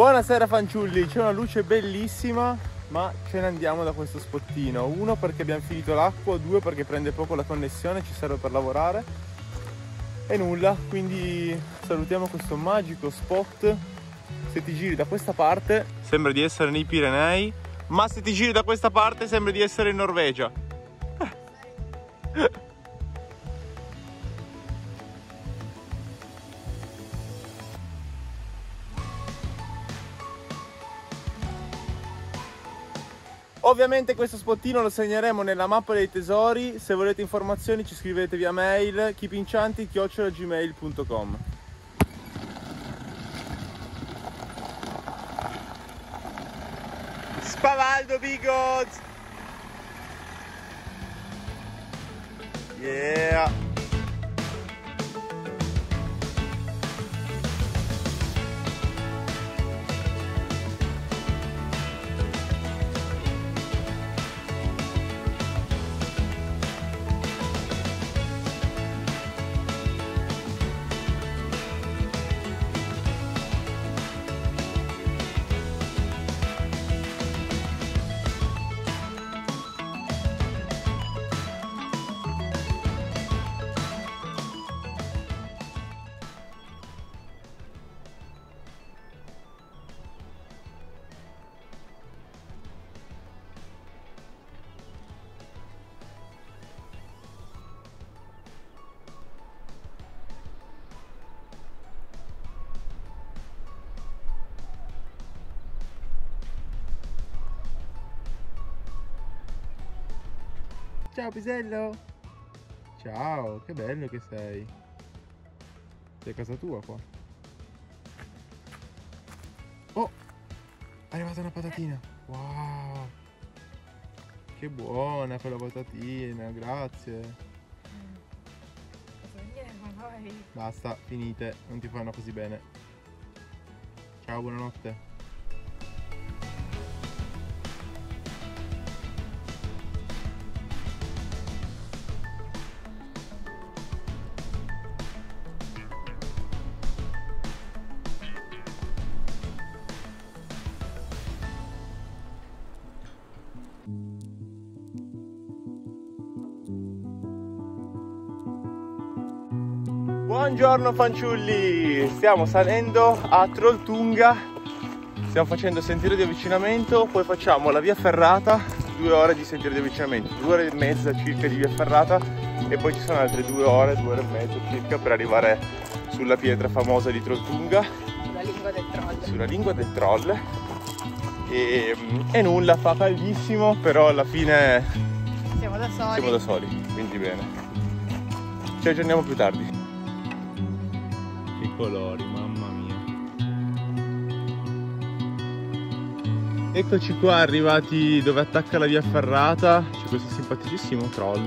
Buonasera fanciulli, c'è una luce bellissima ma ce ne andiamo da questo spottino. Uno perché abbiamo finito l'acqua, due perché prende poco la connessione, ci serve per lavorare e nulla, quindi salutiamo questo magico spot. Se ti giri da questa parte sembra di essere nei Pirenei, ma se ti giri da questa parte sembra di essere in Norvegia. Ovviamente questo spottino lo segneremo nella mappa dei tesori, se volete informazioni ci scrivete via mail keepinchanti.gmail.com Spavaldo Bigots! Yeah! Ciao pisello! Ciao, che bello che sei! Sei a casa tua qua? Oh! È arrivata una patatina! Wow! Che buona quella patatina, grazie! Basta, finite, non ti fanno così bene. Ciao, buonanotte. Buongiorno fanciulli, stiamo salendo a Trolltunga, stiamo facendo sentiero di avvicinamento, poi facciamo la via ferrata, due ore di sentiero di avvicinamento, due ore e mezza circa di via ferrata e poi ci sono altre due ore, due ore e mezza circa per arrivare sulla pietra famosa di Trolltunga. Sulla lingua del troll. Sulla lingua del troll. E, e nulla, fa caldissimo, però alla fine siamo da soli. Siamo da soli, quindi bene. Ci aggiorniamo più tardi colori, mamma mia. Eccoci qua arrivati dove attacca la via ferrata, c'è questo simpaticissimo troll.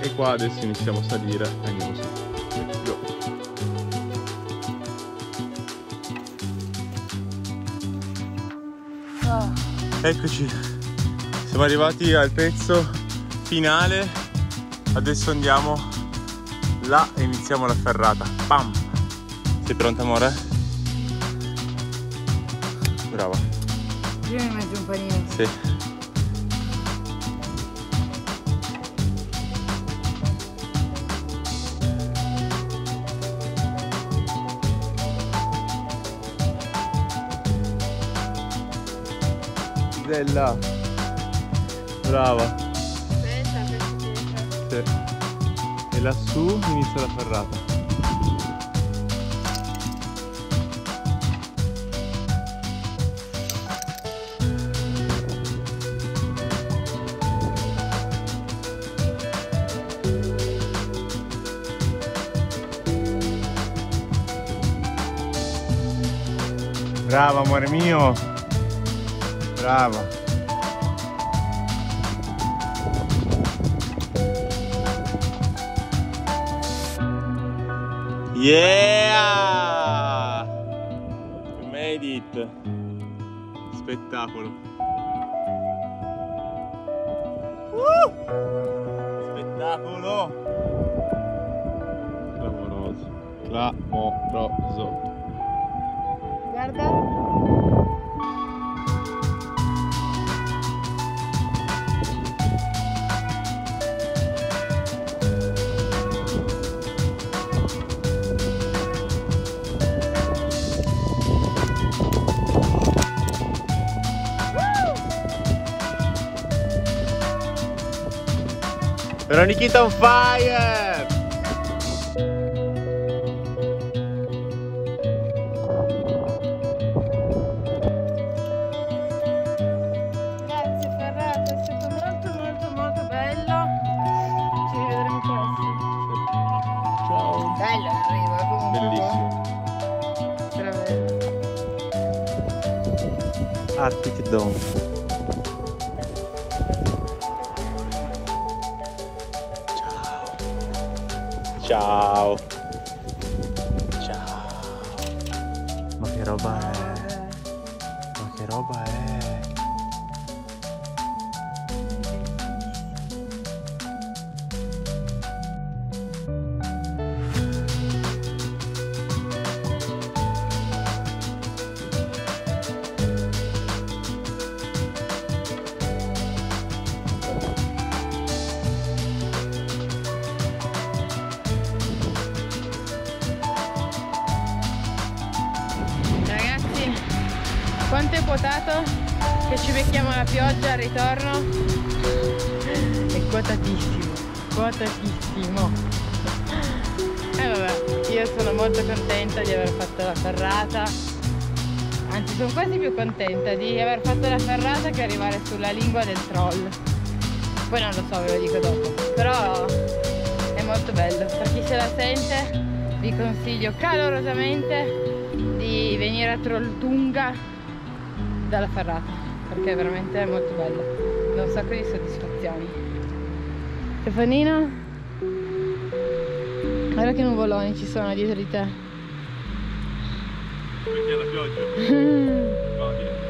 E qua adesso iniziamo a salire, andiamo su. Eccoci, siamo arrivati al pezzo finale Adesso andiamo là e iniziamo la ferrata. Pam! Sei pronta amore? Brava. Io mi metto un panino. Sì. Bella. Brava. e lassù inizia la ferrata Bravo amore mio Bravo Yeah! We made it! Spettacolo! Uh! Spettacolo! Clamoroso! clamoroso. Guarda. Veronichita on fire! Grazie Ferrato, è stato molto molto molto bello. Ci rivedremo presto. Ciao! Bello comunque. Bellissimo. Arctic Dawn. Ciao. Quanto è quotato che ci becchiamo la pioggia al ritorno? È quotatissimo, quotatissimo. E vabbè, io sono molto contenta di aver fatto la ferrata. Anzi, sono quasi più contenta di aver fatto la ferrata che arrivare sulla lingua del troll. Poi non lo so, ve lo dico dopo. Però è molto bello. Per chi se la sente, vi consiglio calorosamente di venire a Trolltunga dalla ferrata perché è veramente molto bello da un sacco di soddisfazioni Stefanino guarda che nuvoloni ci sono dietro di te Perché la pioggia? Probabile.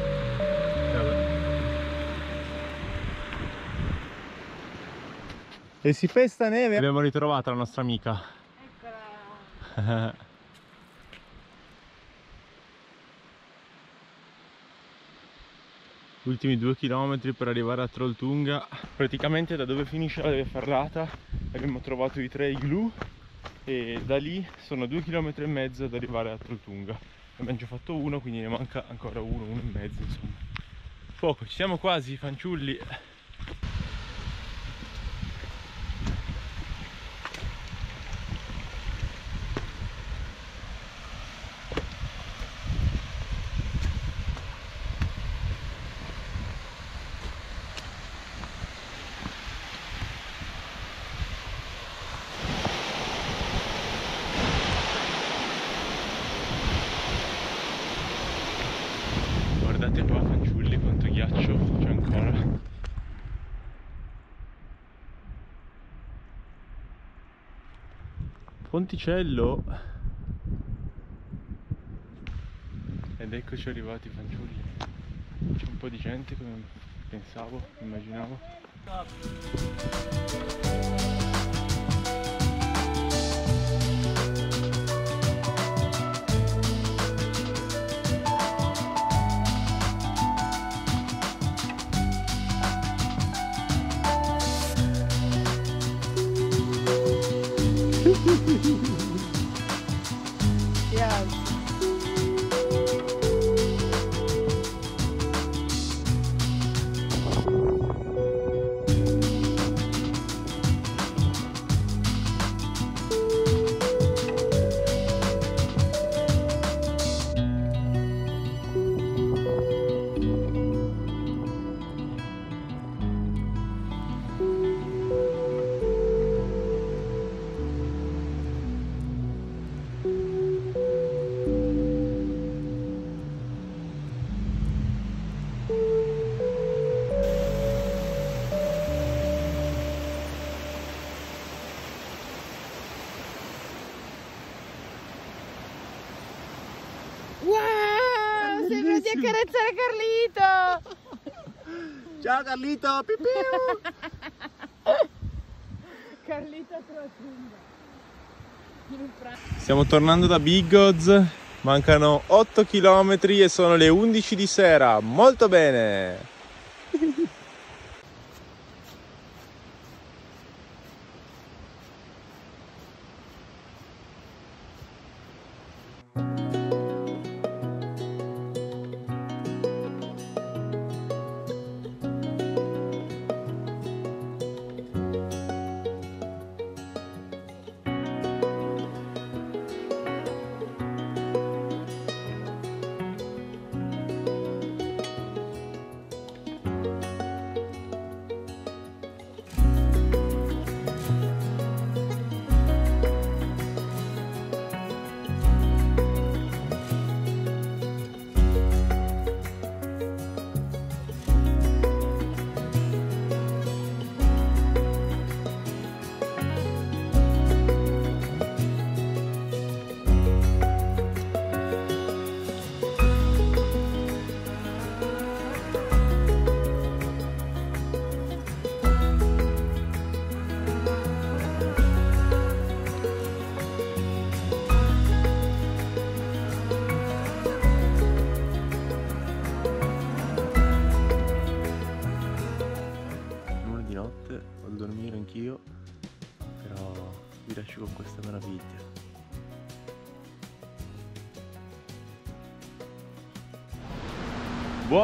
E si festa neve. Abbiamo ritrovato la nostra amica. eccola Ultimi due chilometri per arrivare a Trolltunga. Praticamente da dove finisce la ferrata abbiamo trovato i tre igloo e da lì sono due chilometri e mezzo ad arrivare a Trolltunga. Abbiamo già fatto uno, quindi ne manca ancora uno, uno e mezzo, insomma. Poco, ci siamo quasi, fanciulli. Guardate qua fanciulli quanto ghiaccio c'è ancora. Ponticello. Ed eccoci arrivati fanciulli. C'è un po' di gente come pensavo, immaginavo. Yes. Wow! Sembra di accarezzare Carlito! Ciao Carlito! Pipiu! Carlito Trotunga. Stiamo tornando da Biggoz, mancano 8 km e sono le 11 di sera, molto bene!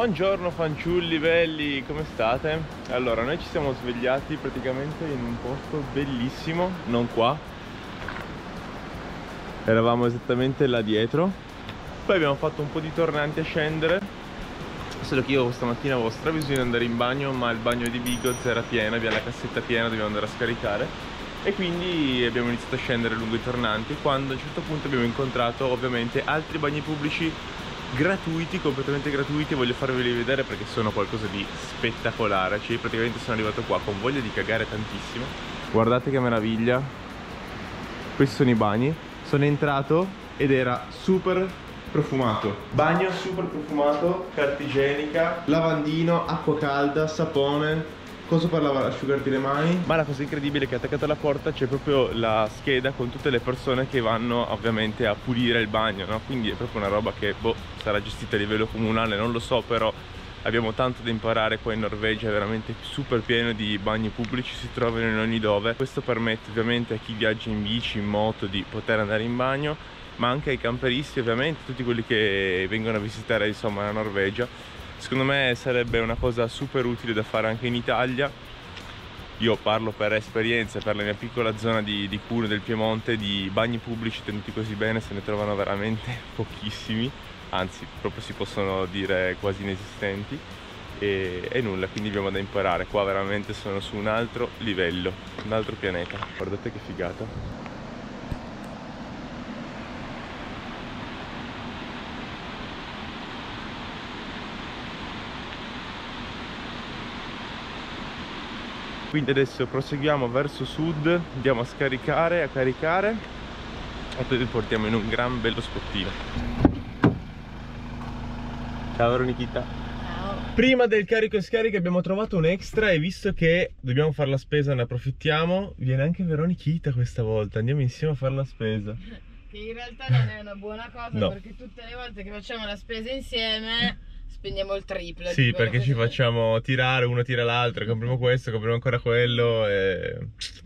Buongiorno fanciulli belli, come state? Allora, noi ci siamo svegliati praticamente in un posto bellissimo, non qua. Eravamo esattamente là dietro. Poi abbiamo fatto un po' di tornanti a scendere. Solo che io stamattina avevo stravisio di andare in bagno, ma il bagno di Bigoz era pieno, abbiamo la cassetta piena, dobbiamo andare a scaricare e quindi abbiamo iniziato a scendere lungo i tornanti quando a un certo punto abbiamo incontrato ovviamente altri bagni pubblici gratuiti, completamente gratuiti voglio farveli vedere perché sono qualcosa di spettacolare. Cioè praticamente sono arrivato qua con voglia di cagare tantissimo. Guardate che meraviglia. Questi sono i bagni. Sono entrato ed era super profumato. Bagno super profumato carta igienica lavandino acqua calda sapone coso per lavare, asciugarti le mani? Ma la cosa incredibile è che attaccata alla porta c'è proprio la scheda con tutte le persone che vanno ovviamente a pulire il bagno no? quindi è proprio una roba che boh, sarà gestita a livello comunale non lo so però abbiamo tanto da imparare. Qua in Norvegia è veramente super pieno di bagni pubblici si trovano in ogni dove. Questo permette ovviamente a chi viaggia in bici, in moto di poter andare in bagno ma anche ai camperisti ovviamente tutti quelli che vengono a visitare insomma la Norvegia secondo me sarebbe una cosa super utile da fare anche in Italia. Io parlo per esperienza, per la mia piccola zona di, di Cuneo del Piemonte di bagni pubblici tenuti così bene se ne trovano veramente pochissimi. Anzi proprio si possono dire quasi inesistenti. E, e, nulla quindi abbiamo da imparare. Qua veramente sono su un altro livello un altro pianeta. Guardate che figata quindi adesso proseguiamo verso sud andiamo a scaricare a caricare e poi vi portiamo in un gran bello spottino. Ciao Veronichita ciao. Prima del carico e scarico abbiamo trovato un extra e visto che dobbiamo fare la spesa ne approfittiamo viene anche Veronichita questa volta andiamo insieme a fare la spesa. Che in realtà non è una buona cosa no. perché tutte le volte che facciamo la spesa insieme spendiamo il triplo. Sì, perché ci facciamo tirare, uno tira l'altro, compriamo questo, compriamo ancora quello e,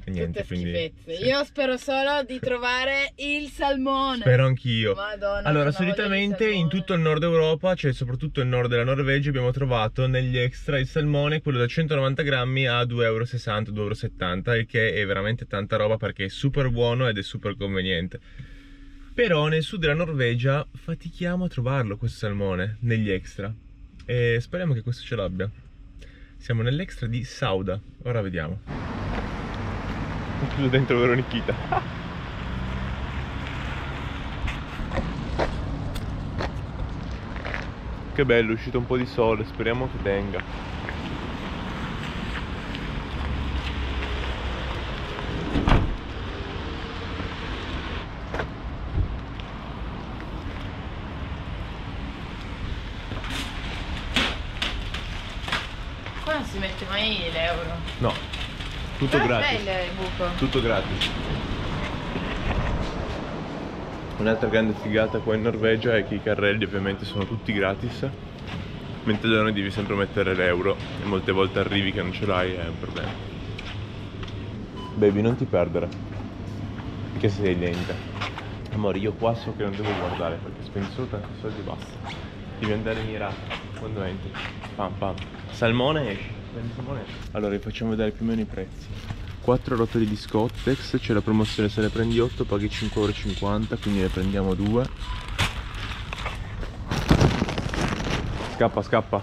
e niente. Quindi, sì. Io spero solo di trovare il salmone. Spero anch'io. Madonna. Allora, solitamente in tutto il nord Europa, cioè soprattutto il nord della Norvegia, abbiamo trovato negli extra il salmone, quello da 190 grammi a 2,60 euro, 2,70 euro, il che è veramente tanta roba perché è super buono ed è super conveniente. Però nel sud della Norvegia fatichiamo a trovarlo questo salmone negli extra. E speriamo che questo ce l'abbia. Siamo nell'extra di Sauda. Ora vediamo. Chiuso dentro Veronichita. che bello, è uscito un po' di sole, speriamo che tenga. Il buco. Tutto gratis. Un'altra grande figata qua in Norvegia è che i carrelli ovviamente sono tutti gratis, mentre da noi devi sempre mettere l'euro e molte volte arrivi che non ce l'hai è un problema. Baby, non ti perdere, che sei lenta. Amore, io qua so che non devo guardare perché spendi solo tanti soldi e basta. Devi andare mirato quando entri. Pam pam. Salmone esci. Salmone. Allora, vi facciamo vedere più o meno i prezzi. 4 rotoli di Scottex, c'è la promozione se ne prendi 8 paghi 5,50 euro, quindi ne prendiamo 2. Scappa, scappa.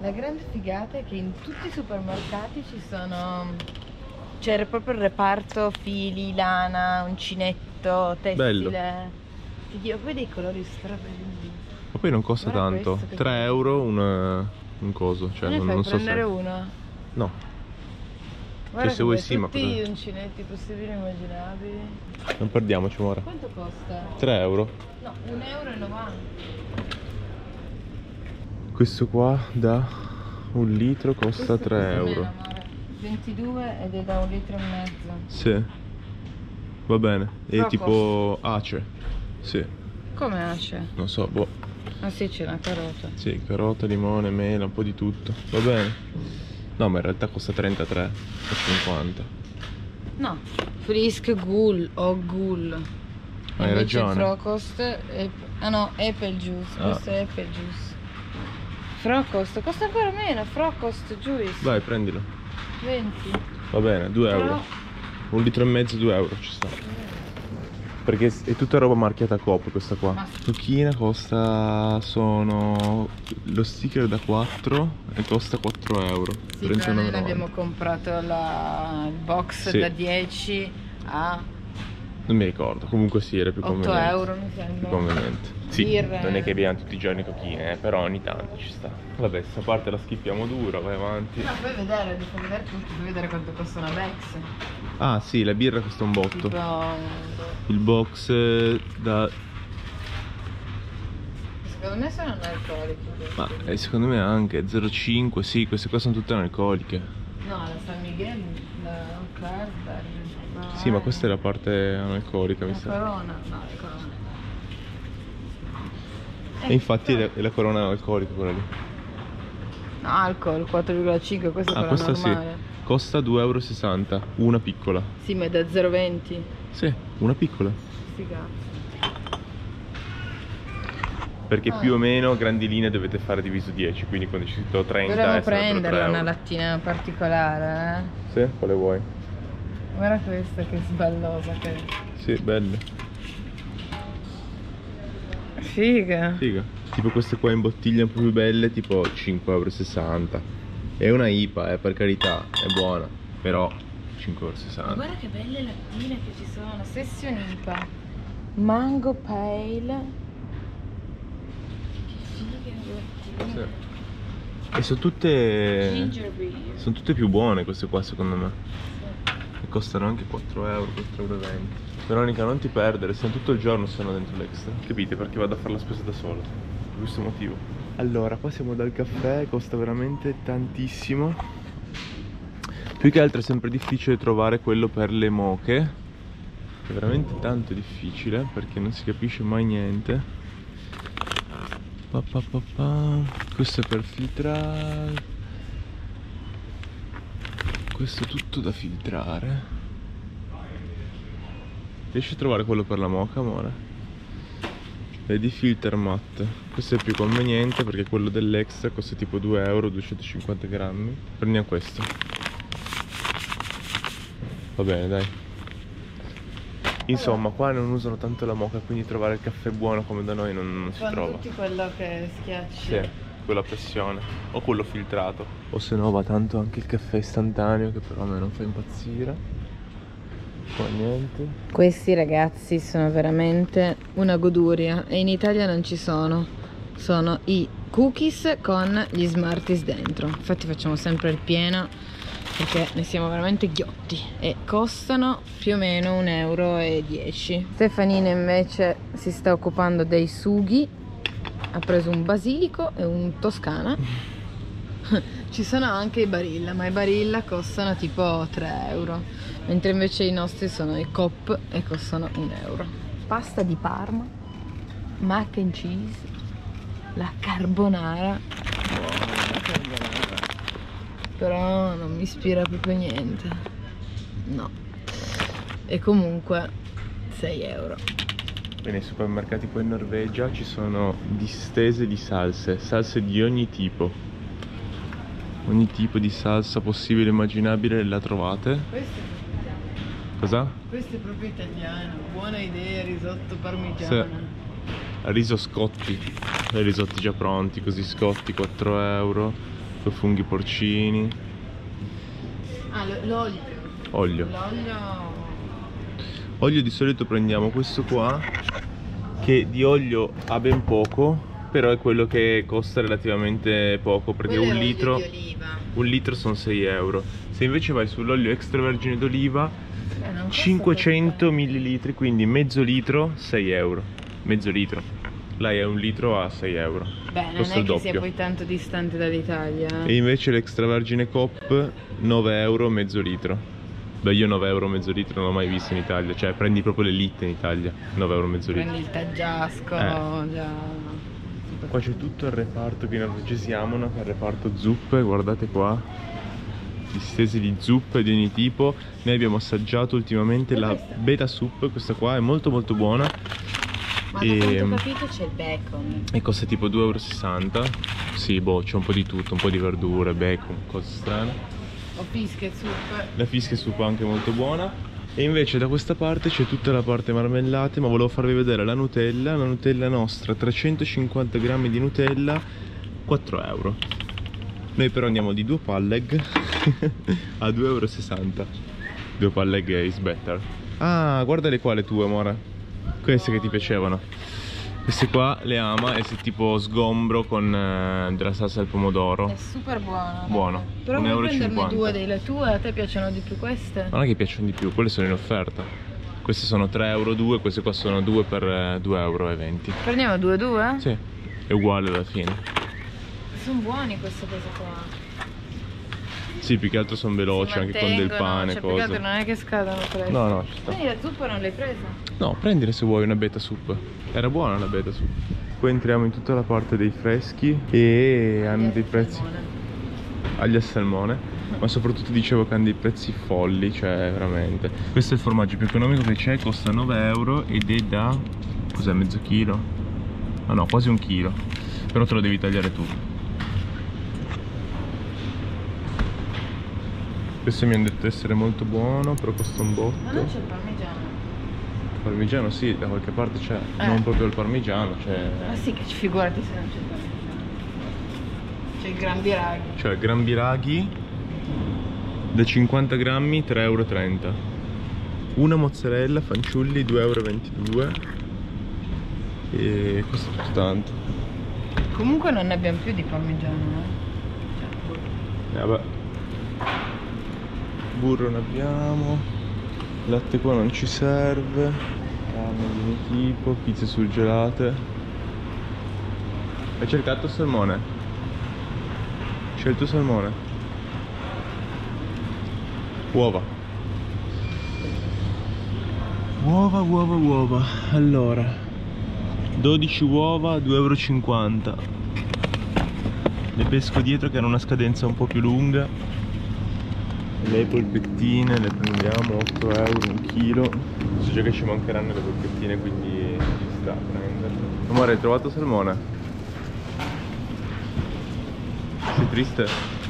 La grande figata è che in tutti i supermercati ci sono. C'era proprio il reparto fili, lana, uncinetto, tessile. Bello. Ti dico, poi dei colori strabelli. Ma poi non costa Guarda tanto. questo che 3 bello. euro un, un coso, cioè non, non so se... uno. No, Guarda se che vuoi sì, ma tutti gli uncinetti possibili e immaginabili. non perdiamoci, amore. Quanto costa? 3 euro. No, 1,90 euro. Questo qua da un litro costa 3 euro. 22 ed è da un litro e mezzo. Sì. Va bene. È Però tipo ace. Sì. Come ace? Non so, boh. Ah sì, c'è una carota. Sì, carota, limone, mela, un po' di tutto. Va bene. No, ma in realtà costa 33 e 50. No, Frisk Ghoul o Ghoul. Hai Invece ragione. Frocost è... Ah no, Apple Juice. Ah. Questo è Apple Juice. Frocost, costa ancora meno. Frocost Juice. Vai, prendilo. 20. Va bene, 2 Però- euro. Un litro e mezzo, 2 euro ci sta. Perché è tutta roba marchiata Coop questa qua. Ma- Zucchina costa. sono. lo sticker da 4 e costa 4 euro. Sì, però noi 39,90. ne abbiamo comprato la... il box Sì. da 10 a Non mi ricordo, comunque sì, era più 8 conveniente. euro mi Più sembra. conveniente. Sì, Birre. non è che abbiamo tutti i giorni cochine, eh, però ogni tanto ci sta. Vabbè, questa parte la schippiamo dura, vai avanti. No, puoi vedere, devi far vedere tutto, puoi vedere quanto costa una Bex. Ah sì, la birra costa un botto. Tipo, Il box eh, da... secondo me sono alcolici. questi. Ma eh, secondo me anche 0,5, sì, queste qua sono tutte analcoliche. No, la San Miguel, la Carlsberg. Sì, ma eh, questa è la parte analcolica, mi La sa. Corona, no, la Corona. E infatti è la, è la corona analcolica quella lì. No, alcol 4,5, questo è Ah, quella questa sì. normale. Costa 2,60 euro, una piccola. Sì. ma è da 0,20. Sì, una piccola. Sti cazzi. Perché Ah. più o meno grandi linee dovete fare diviso 10, quindi quando ci scritto 30 Dovremmo eh, sarebbero 3 prenderla una lattina particolare, eh. Sì, quale vuoi? Guarda questa che sballosa che è. Sì, belle. Figa. Figa. Tipo queste qua in bottiglia un po' più belle, tipo 5,60 euro. È una IPA, eh, per carità, è buona. Però 5,60 Ma euro. guarda che belle lattine che ci sono. Session IPA. Mango Pale. Che fighe le Sì. lattine. E sono tutte. Sono tutte più buone queste qua secondo me. Costano anche 4 euro, 4,20 euro. Veronica, non ti perdere, siamo tutto il giorno sono dentro l'extra. Capite? Perché vado a fare la spesa da solo. Per questo motivo. Allora, qua siamo dal caffè, costa veramente tantissimo. Più che altro è sempre difficile trovare quello per le moche. È veramente tanto difficile perché non si capisce mai niente. Pa, pa, pa, pa. Questo è per filtrare. Questo è tutto da filtrare. Riesci a trovare quello per la moca, amore? Vedi filter matte. Questo è più conveniente perché quello dell'extra costa tipo 2 euro, 250 grammi. Prendiamo questo. Va bene, dai. Insomma, qua non usano tanto la moca, quindi trovare il caffè buono come da noi non, non si Fanno trova. tutti quello che schiacci. Sì, quello a pressione o quello filtrato. O se no va tanto anche il caffè istantaneo che però a me non fa impazzire. Qua niente. Questi ragazzi sono veramente una goduria e in Italia non ci sono. Sono i cookies con gli Smarties dentro. Infatti facciamo sempre il pieno perché ne siamo veramente ghiotti e costano più o meno 1,10 euro. Stefanina invece si sta occupando dei sughi. Ha preso un basilico e un toscana Ci sono anche i Barilla, ma i Barilla costano tipo 3 euro, mentre invece i nostri sono i Cop e costano 1 euro. Pasta di Parma, mac and cheese, la carbonara. Buona carbonara. Però non mi ispira proprio niente. No. E comunque 6 euro. E nei supermercati qua in Norvegia ci sono distese di salse, salse di ogni tipo. Ogni tipo di salsa possibile e immaginabile la trovate. Questo è, Cosa? questo è proprio italiano, buona idea, risotto parmigiano. Sì. Riso scotti, i risotti già pronti, così scotti 4 euro, poi funghi porcini, Ah, l'olio. olio. L'olio Olio di solito prendiamo questo qua, che di olio ha ben poco, però è quello che costa relativamente poco, perché un litro, un litro sono 6 euro. Se invece vai sull'olio extravergine d'oliva, Eh, non costa 500 ml, quindi mezzo litro, 6 euro. Mezzo litro. Là è un litro a 6 euro. Beh, non costa è che sia doppio. poi tanto distante dall'Italia. E invece l'extravergine Cop 9 euro mezzo litro. Beh io 9 euro mezzo litro non l'ho mai visto in Italia, cioè prendi proprio l'elite in Italia, 9 euro mezzo litro. Prendi il taggiasco, Eh. già. Qua c'è tutto il reparto che i norvegesi amano, che è il reparto zuppe, guardate qua. Distese di zuppe di ogni tipo. Noi abbiamo assaggiato ultimamente la beta soup, questa qua è molto molto buona Ma da E- quanto ho capito c'è il bacon. e costa tipo 2,60 euro. Sì, boh, c'è un po' di tutto, un po' di verdure, bacon, cose strane. O fischia e soup. La fischia soup è anche molto buona. E invece da questa parte c'è tutta la parte marmellate, ma volevo farvi vedere la Nutella. La Nutella nostra, 350 grammi di Nutella, 4 euro. Noi però andiamo di due palleg a 2,60 euro. Due palleg is better. Ah, guardale qua le tue, amore. Queste che ti piacevano. Queste qua le ama e se tipo sgombro con eh, della salsa al pomodoro. È super buono. Buono. Però vuoi prenderne 50. due delle tue? A te piacciono di più queste? Non è che piacciono di più, quelle sono in offerta. Queste sono 3,2 euro, queste qua sono 2 per eh, 2,20 euro. Prendiamo due due? Sì, è uguale alla fine. Sono buoni queste cose qua. Sì, più che altro sono veloci anche con del pane, cioè, più che altro cose. non è che scadono presto. No, no. Quindi la zuppa non l'hai presa? No, prendile se vuoi una beta soup. Era buona la beta soup. Poi entriamo in tutta la parte dei freschi e hanno dei prezzi agli al salmone, ma soprattutto dicevo che hanno dei prezzi folli, cioè veramente. Questo è il formaggio più economico che c'è, costa 9 euro ed è da... cos'è, mezzo chilo? Ah no, quasi un chilo, però te lo devi tagliare tu. Questo mi hanno detto essere molto buono, però costa un Ma non botto. c'è il parmigiano. Parmigiano sì, da qualche parte c'è, Eh. non proprio il parmigiano, c'è... Ma sì che ci figurati se non c'è il parmigiano. C'è il gran biraghi. Cioè, gran biraghi da 50 grammi 3,30 euro. Una mozzarella fanciulli 2,22 euro. E costa tutto tanto. Comunque non ne abbiamo più di parmigiano, eh. Cioè, E vabbè. Burro ne abbiamo. Latte qua non ci serve. Carne di ogni tipo, pizze surgelate. Hai cercato salmone? Scelto salmone. Uova. Uova, uova, uova. Allora. 12 uova, 2,50 euro. Le pesco dietro che hanno una scadenza un po' più lunga. Le polpettine le prendiamo 8 euro un chilo. So già che ci mancheranno le polpettine, quindi ci sta a prenderle. Amore, hai trovato salmone? Sei triste?